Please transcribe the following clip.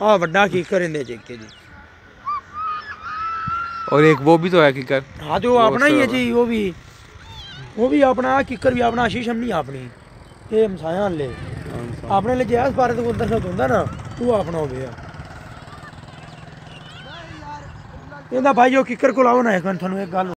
ਆ वड्डा कीकर ਇਹਦੇ जेके जी। और एक वो भी तो है कीकर हाँ तो वो अपना ही है जी वो भी। वो भी अपना कीकर भी अपना आशीष हमनी अपनी। ये हमसाया ले। अपने ले जैस बारे तो उधर से ਹੁੰਦਾ ना ਉਹ अपना हो गया। ਇਹਦਾ ਭਾਈ ਉਹ ਕਿੱਕਰ ਕੋਲ ਆਓ ਨਾ ਇੱਕ ਮਿੰਟ ਤੁਹਾਨੂੰ ਇੱਕ ਗੱਲ